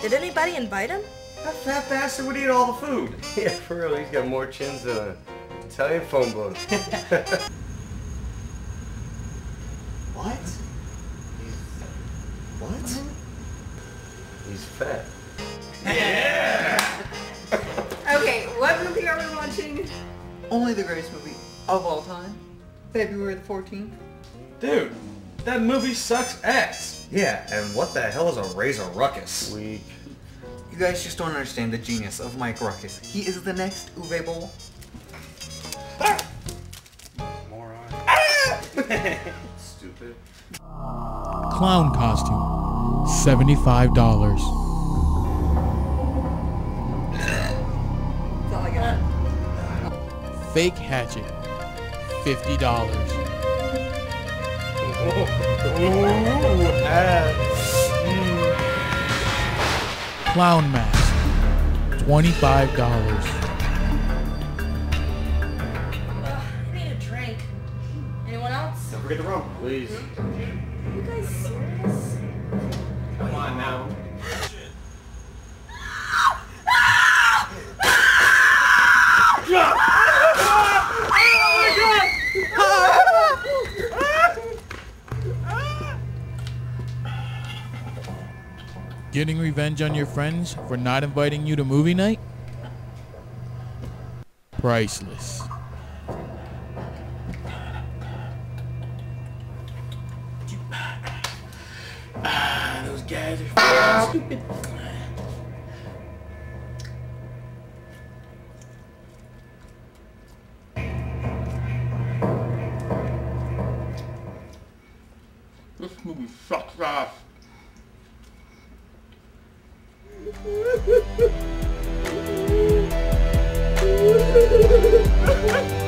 Did anybody invite him? That fat bastard would eat all the food. Yeah, for real, he's got more chins than an Italian phone book. What? What? He's fat. Yeah! okay, what movie are we watching? Only the greatest movie of all time. February the 14th. Dude, that movie sucks ass. Yeah, and what the hell is a razor ruckus? Weak. You guys just don't understand the genius of Mike Ruckus. He is the next Uwe Boll. Stupid. Clown costume, $75. That's all I got. Fake hatchet, $50. Mm. Clown mask, $25. Ugh, I need a drink. Anyone else? Don't forget the rum. Please. You guys serious? Getting revenge on your friends for not inviting you to movie night? Priceless. Those guys are stupid. This movie sucks ass. Ha ha ha!